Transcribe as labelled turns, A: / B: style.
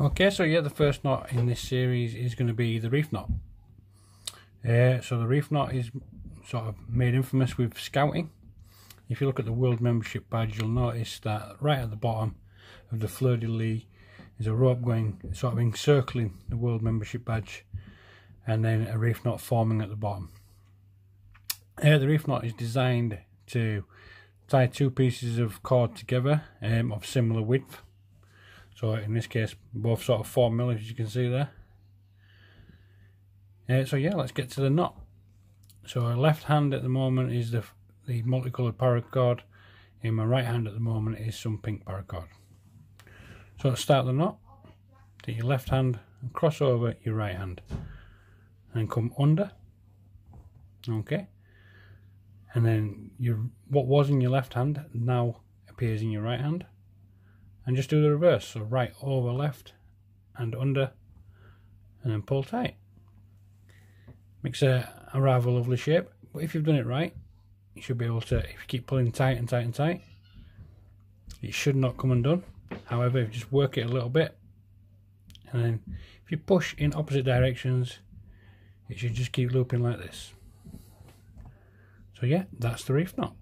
A: Okay, so yeah, the first knot in this series is going to be the reef knot. Uh, so the reef knot is sort of made infamous with scouting. If you look at the world membership badge, you'll notice that right at the bottom of the fleur-de-lis is a rope going, sort of encircling the world membership badge, and then a reef knot forming at the bottom. Uh, the reef knot is designed to tie two pieces of cord together um, of similar width so in this case both sort of 4 mil as you can see there. Uh, so yeah let's get to the knot. So our left hand at the moment is the, the multicolored paracord in my right hand at the moment is some pink paracord. So start the knot. Take your left hand and cross over your right hand. And come under. Okay. And then your what was in your left hand now appears in your right hand and just do the reverse so right over left and under and then pull tight. Makes a, a rather lovely shape but if you've done it right you should be able to if you keep pulling tight and tight and tight it should not come undone. However if you just work it a little bit and then if you push in opposite directions it should just keep looping like this. So yeah that's the reef knot